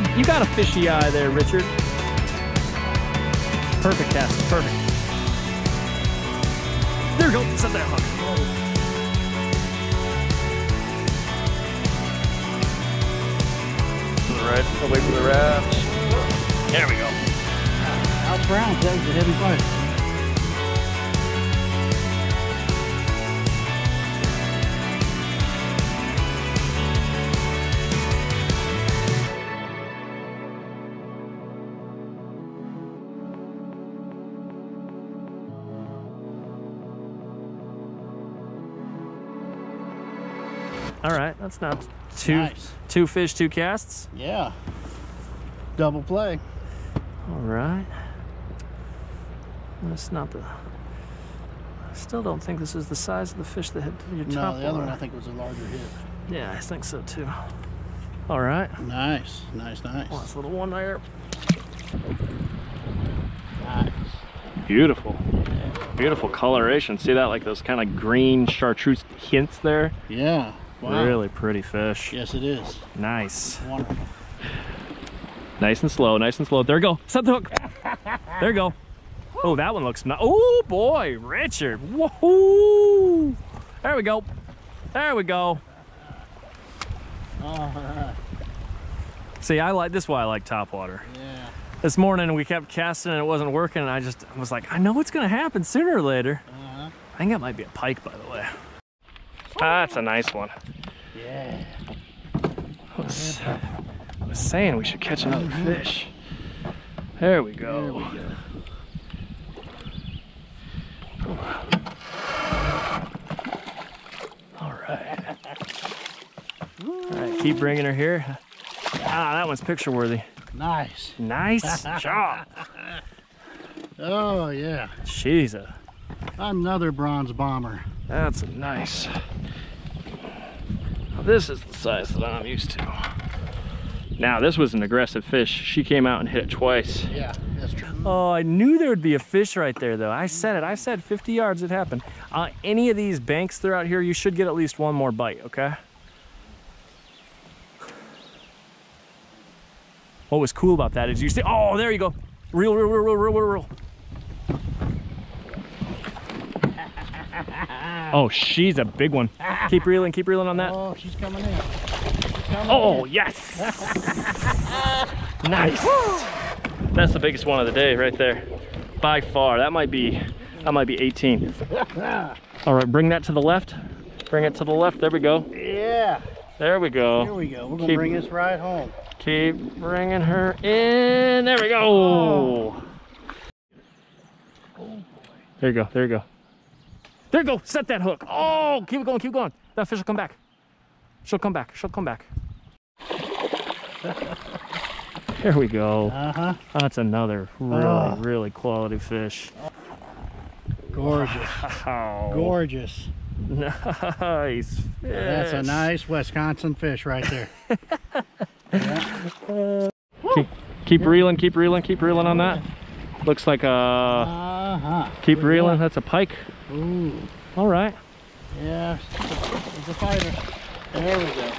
got you got a fishy eye there, Richard. Perfect cast, perfect. There we go, set that hook. All right, I'll wait the raft. There we go. Al Brown, that was a heavy fight. All right, that's not two Nice. two fish, two casts. Yeah. Double play. All right. That's not the. I still don't think this is the size of the fish that hit your top No, the other one. I think was a larger hit. Yeah, I think so too. All right. Nice, nice, nice. Last little one there. Nice. Beautiful. Beautiful coloration. See that? Like those kind of green chartreuse hints there. Yeah. Wow. Really pretty fish. Yes, it is. Nice. Wonderful. Nice and slow, nice and slow. There you go. Set the hook. There you go. Oh, that one looks nice. Oh boy, Richard. Woohoo! There we go. There we go. All right. See, I like this is why I like top water. Yeah. This morning we kept casting and it wasn't working, and I just I was like, I know it's gonna happen sooner or later. Uh-huh. I think that might be a pike, by the way. Ah, that's a nice one. Yeah. I was, I was saying we should catch another fish. There we go. There we go. All right. All right, keep bringing her here. Ah, that one's picture worthy. Nice. Nice job. Oh, yeah. She's a, Another bronze bomber. that's a nice. This is the size that I'm used to. Now, this was an aggressive fish. She came out and hit it twice. Yeah, that's true. Oh, I knew there would be a fish right there, though. I said it. I said 50 yards it happened. Uh, any of these banks throughout here, you should get at least one more bite, okay? What was cool about that is you see, oh, there you go. Reel, reel, reel, reel, reel, reel, reel. Oh, she's a big one. Keep reeling, keep reeling on that. Oh, she's coming in. She's coming Oh, in. yes. nice. That's the biggest one of the day right there. By far. That might be that might be 18. All right, bring that to the left. Bring it to the left. There we go. Yeah. There we go. Here we go. We're going to Keep- bring this right home. Keep bringing her in. There we go. Oh. There you go. There you go. There you go. Set that hook. Oh, keep it going. Keep going. That fish will come back. She'll come back. She'll come back. There we go. Uh-huh. That's another really, Oh. really quality fish. Gorgeous. Wow. Gorgeous. Nice fish. That's a nice Wisconsin fish right there. Keep, keep reeling, keep reeling, keep reeling on that. Looks like a. Uh-huh. Keep reeling. That's a pike. Ooh. All right. Yeah, it's a fighter. There we go.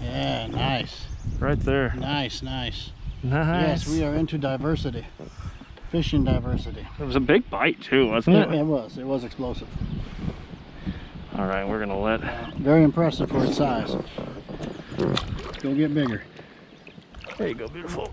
Yeah, nice. Right there. Nice, nice. Nice. Yes, we are into diversity. Fishing diversity. It was a big bite too, wasn't It, it? it was. It was explosive. All right, we're gonna let. Very impressive for its size. Hmm. Go get bigger. There you go, beautiful.